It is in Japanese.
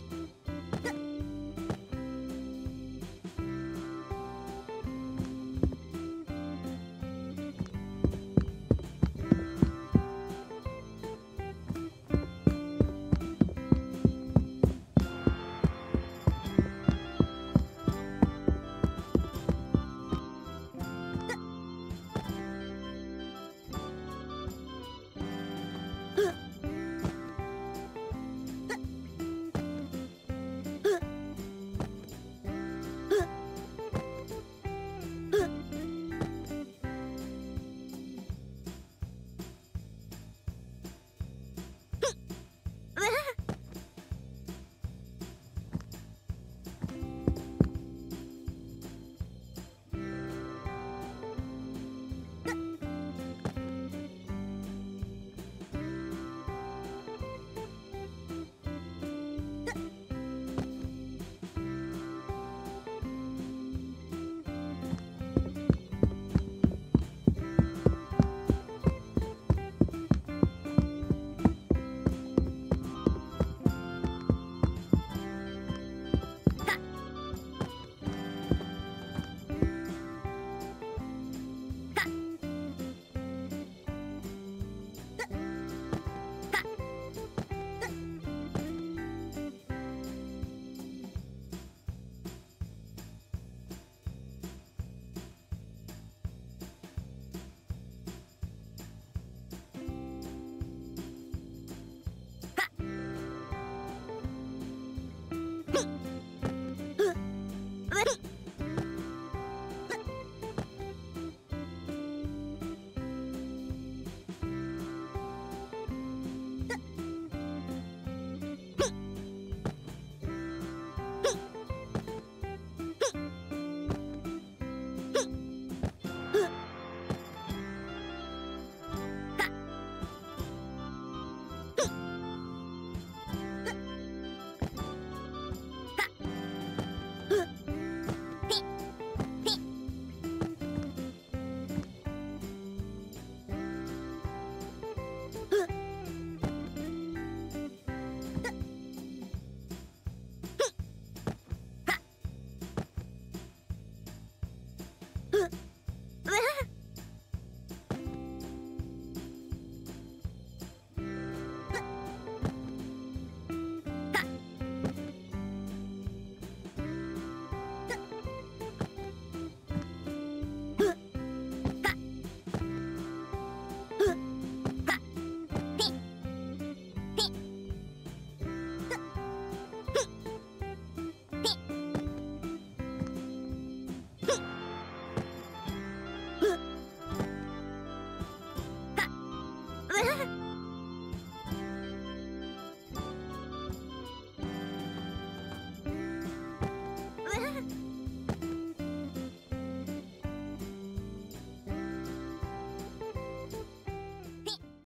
に。